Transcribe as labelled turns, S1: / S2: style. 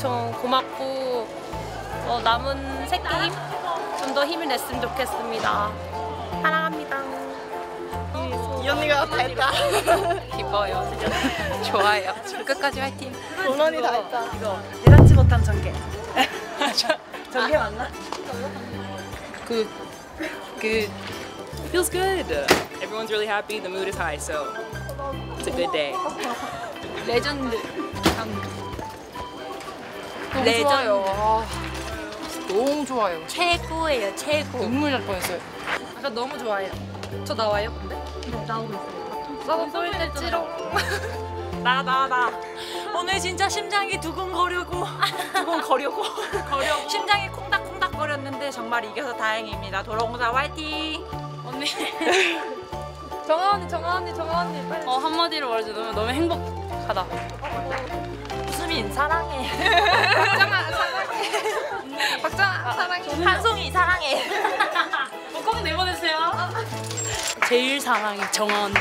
S1: 엄청 고맙고 어, 남은 새 게임 좀더 힘을 냈으면 좋겠습니다. 사랑합니다.
S2: 이 언니가 다 했다.
S3: 기뻐요. 좋아요. 끝까지 화이팅.
S2: 도넌이 다 했다.
S4: 예상치 못한 전개. 전개 맞나?
S3: 그, 그,
S5: Feels good. Everyone's really happy. The mood is high, so it's a good day.
S3: 레전드.
S4: 너무
S3: 레전드.
S4: 좋아요. 아, 너무 좋아요.
S3: 최고예요, 최고.
S4: 눈물 날 뻔했어요.
S1: 아까 너무 좋아해요. 저 나와요, 근데? 네, 나오고 있어요. 썩은 보일 때 찌롱.
S6: 나나 나 오늘 진짜 심장이 두근거리고 두근거리고 거려 심장이 콩닥콩닥 거렸는데 정말 이겨서 다행입니다 도롱사 화이팅
S1: 언니.
S4: 정아 언니, 정아 언니, 정아 언니. 빨리.
S1: 어, 한마디로 말해줘. 너무, 너무 행복하다.
S6: 수민 사랑해
S4: 박정아, 사랑해. 박정아, 사랑해.
S6: 한송이 사랑해
S1: 꼭 내보내세요. 제일 사랑해, 정원.